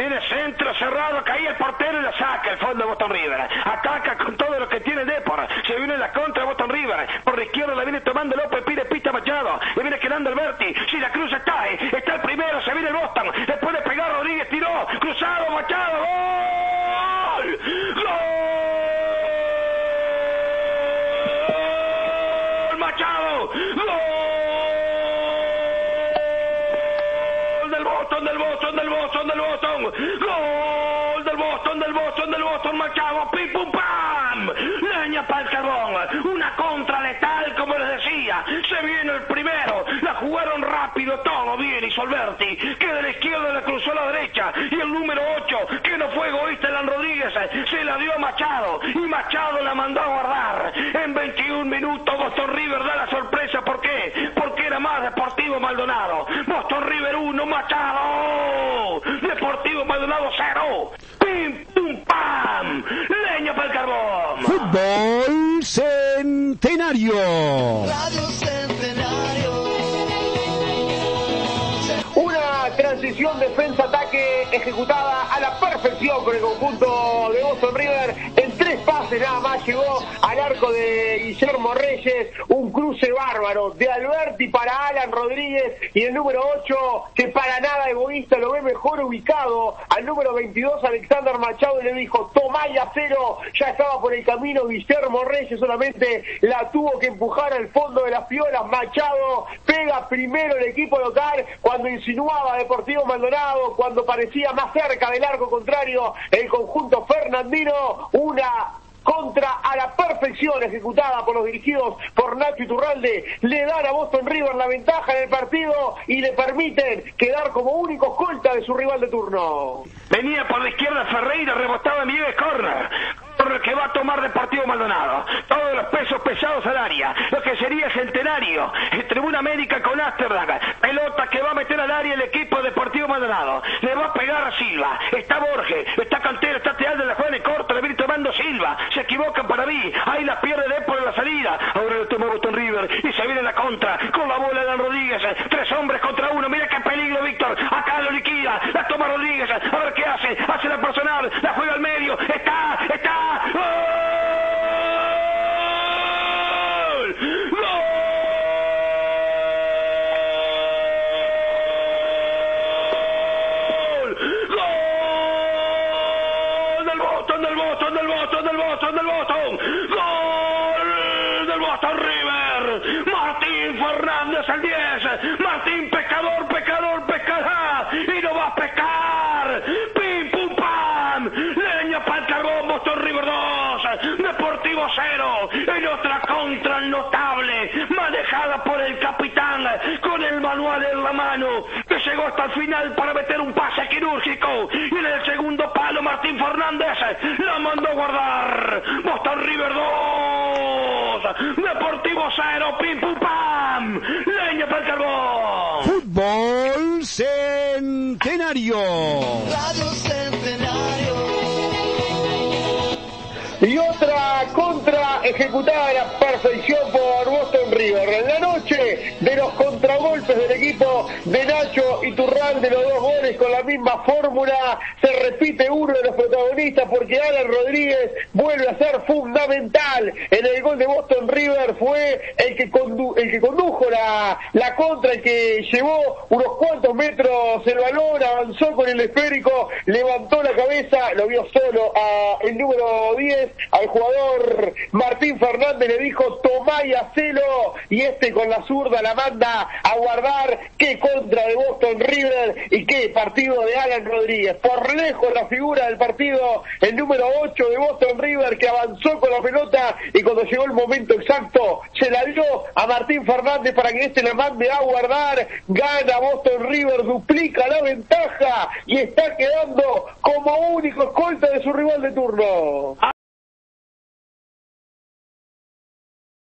Viene centro cerrado, caía el portero y la saca el fondo de Boston River. Ataca con todo lo que tiene Depor. Se viene la contra de Boston River. Por la izquierda la viene tomando López, pide pista Machado. Le viene quedando Alberti. Si la cruz está, está el primero, se viene el Boston. Después de pegar Rodríguez, tiró. Cruzado, Machado. ¡Gol! ¡Gol! Machado. ¡Gol! Boston, del Boston, del Boston, del Boston. Gol del Boston, del Boston, del Boston, Machado. ¡Pim, pum, pam! Leña para el carbón. Una contra letal, como les decía. Se viene el primero. La jugaron rápido, todo bien. Y Solverti, que de la izquierda la cruzó a la derecha. Y el número 8, que no fue egoísta, Elan Se la dio a Machado. Y Machado la mandó a guardar. En 21 minutos, Boston River da la sorpresa. ¿Por qué? Porque era más Deportivo Maldonado. Boston River 1, Machado. Deportivo Maldonado 0. Pim, pum, pam. Leña para el carbón. Fútbol Centenario. Radio Centenario. Una transición defensa-ataque ejecutada a la perfección con el conjunto de Boston River. En tres pases nada más llegó de Guillermo Reyes. Un cruce bárbaro de Alberti para Alan Rodríguez y el número 8 que para nada egoísta lo ve mejor ubicado al número 22 Alexander Machado y le dijo toma y cero. Ya estaba por el camino Guillermo Reyes solamente la tuvo que empujar al fondo de las piolas. Machado pega primero el equipo local cuando insinuaba Deportivo Maldonado, cuando parecía más cerca del arco contrario el conjunto fernandino, una contra a la perfección ejecutada por los dirigidos por Nacho Iturralde, le dan a Boston River la ventaja en el partido y le permiten quedar como único escolta de su rival de turno. Venía por la izquierda Ferreira, rebotaba en Nieves Corner. Que va a tomar Deportivo Maldonado. Todos los pesos pesados al área. Lo que sería centenario. En Tribuna América con Amsterdam. Pelota que va a meter al área el equipo Deportivo Maldonado. Le va a pegar a Silva. Está Borges. Está Cantero. Está Tealde. La juega en corto. Silva. Se equivocan para mí. Ahí la pierde de por la salida. Ahora lo toma Boston River. Y se viene la contra. Boston, del Boston. ¡Gol! Del Boston River. Martín Fernández al 10. Martín pecador, pecador, pescará. Y no va a pescar. Pim, pum, pam. Leña para el carbón, Boston River 2. Deportivo 0. En otra contra el notable. El manual en la mano. Que llegó hasta el final para meter un pase quirúrgico. Y en el segundo palo Martín Fernández la mandó a guardar. Boston River 2. Deportivo 0. Pim, pum, pam. Leña para el carbón. Fútbol Centenario. Radio Centenario. Y otra ejecutada la perfección por Boston River. En la noche de los contragolpes del equipo de Nacho Iturral de los dos goles con la misma fórmula, se repite uno de los protagonistas porque Alan Rodríguez vuelve a ser fundamental en el gol de Boston River. Fue el que, el que condujo la, la contra, el que llevó unos cuantos metros el balón, avanzó con el esférico, levantó la cabeza, lo vio solo a el número 10, al jugador Martín Fernández, le dijo tomá y hacelo, y este con la zurda la manda a guardar, qué contra de Boston River y qué partido de Alan Rodríguez. Por lejos la figura del partido, el número 8 de Boston River que avanzó con la pelota y cuando llegó el momento exacto se la dio a Martín Fernández para que este la mande a guardar, gana Boston River, duplica la ventaja y está quedando como único escolta de su rival de turno.